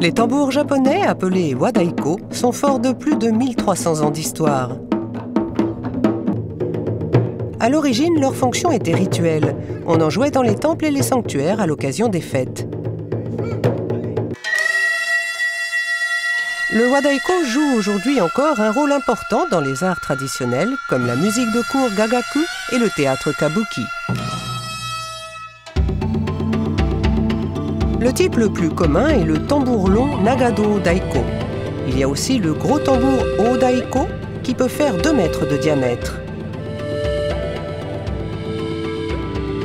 Les tambours japonais, appelés wadaiko, sont forts de plus de 1300 ans d'histoire. À l'origine, leur fonction était rituelle. On en jouait dans les temples et les sanctuaires à l'occasion des fêtes. Le wadaiko joue aujourd'hui encore un rôle important dans les arts traditionnels, comme la musique de cour gagaku et le théâtre kabuki. Le type le plus commun est le tambour long Nagado Daiko. Il y a aussi le gros tambour Odaiko qui peut faire 2 mètres de diamètre.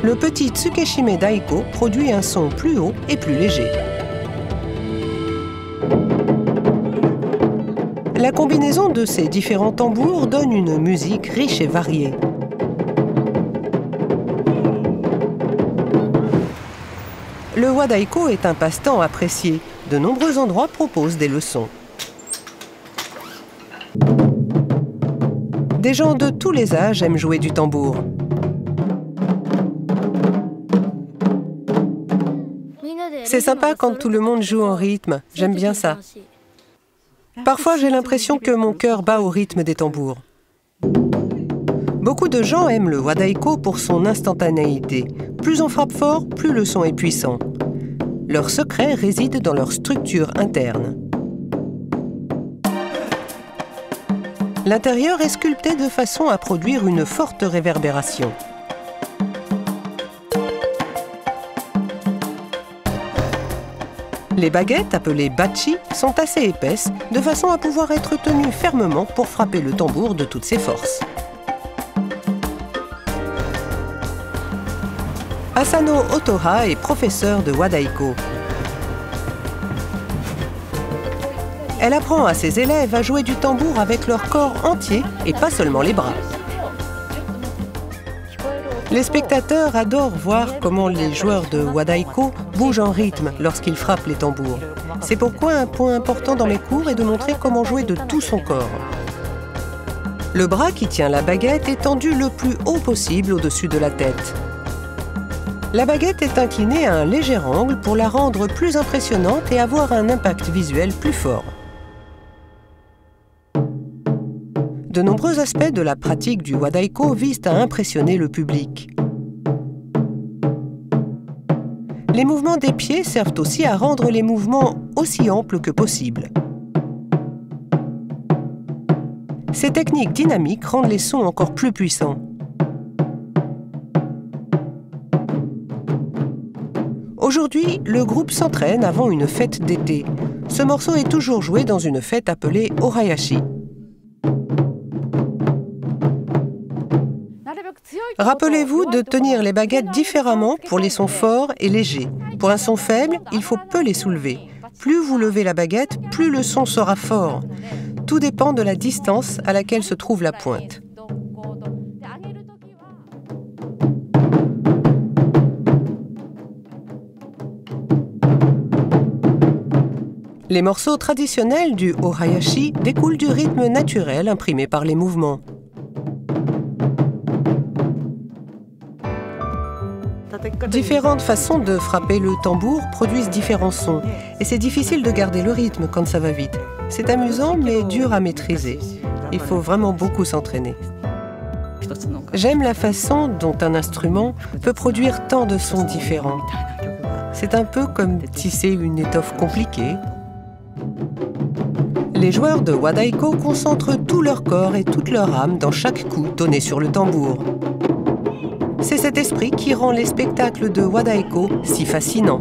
Le petit Tsukeshime Daiko produit un son plus haut et plus léger. La combinaison de ces différents tambours donne une musique riche et variée. Le wadaiko est un passe-temps apprécié. De nombreux endroits proposent des leçons. Des gens de tous les âges aiment jouer du tambour. C'est sympa quand tout le monde joue en rythme. J'aime bien ça. Parfois, j'ai l'impression que mon cœur bat au rythme des tambours. Beaucoup de gens aiment le wadaiko pour son instantanéité. Plus on frappe fort, plus le son est puissant. Leur secret réside dans leur structure interne. L'intérieur est sculpté de façon à produire une forte réverbération. Les baguettes, appelées bachi, sont assez épaisses, de façon à pouvoir être tenues fermement pour frapper le tambour de toutes ses forces. Asano Otoha est professeure de Wadaiko. Elle apprend à ses élèves à jouer du tambour avec leur corps entier et pas seulement les bras. Les spectateurs adorent voir comment les joueurs de Wadaiko bougent en rythme lorsqu'ils frappent les tambours. C'est pourquoi un point important dans mes cours est de montrer comment jouer de tout son corps. Le bras qui tient la baguette est tendu le plus haut possible au-dessus de la tête. La baguette est inclinée à un léger angle pour la rendre plus impressionnante et avoir un impact visuel plus fort. De nombreux aspects de la pratique du wadaiko visent à impressionner le public. Les mouvements des pieds servent aussi à rendre les mouvements aussi amples que possible. Ces techniques dynamiques rendent les sons encore plus puissants. Aujourd'hui, le groupe s'entraîne avant une fête d'été. Ce morceau est toujours joué dans une fête appelée Orayashi. Rappelez-vous de tenir les baguettes différemment pour les sons forts et légers. Pour un son faible, il faut peu les soulever. Plus vous levez la baguette, plus le son sera fort. Tout dépend de la distance à laquelle se trouve la pointe. Les morceaux traditionnels du Ohayashi découlent du rythme naturel imprimé par les mouvements. Différentes façons de frapper le tambour produisent différents sons, et c'est difficile de garder le rythme quand ça va vite. C'est amusant mais dur à maîtriser. Il faut vraiment beaucoup s'entraîner. J'aime la façon dont un instrument peut produire tant de sons différents. C'est un peu comme tisser une étoffe compliquée les joueurs de Wadaiko concentrent tout leur corps et toute leur âme dans chaque coup donné sur le tambour. Esprit qui rend les spectacles de Wadaiko si fascinants.